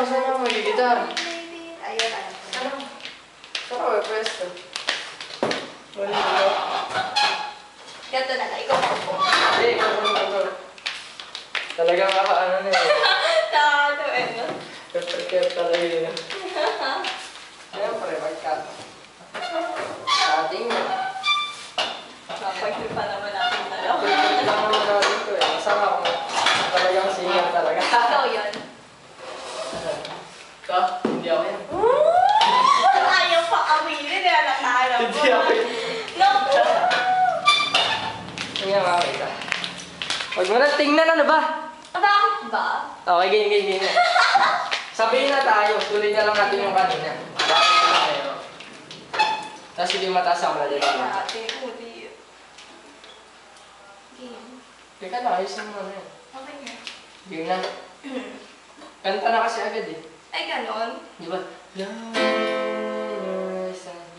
Sana, sana magigitar. Ayun, alam ko. Ano? Saan ako pwesto? Wala ko. Ganito na lang, ikaw po. Hindi, ikaw ko ikaw. Talagang ako ano na eh. Nakakado eh, no? Kaya talaga yun. Siyempre, magkat. Ating Mapagtripa naman natin dalawa. Hindi lang naman natin to eh. Masama ako. Talagang singer talaga. Ikaw yun. Ito? Hindi ako yan. Ayaw pa aminin, eh, nakala mo. Hindi ako yan. Naku! Hindi nga makakita. Huwag mo na tingnan ano ba? Bakit ba? Okay, game, game, game. Sabihin na tayo. Tuloy na lang natin yung kanina. Bakit na tayo? Tapos hindi mataas ang Ate, malala. uli. Game. Teka na, ayos naman ano yan. Okay na. Game na. Kanta na kasi agad eh. Ay, ganon. Di ba?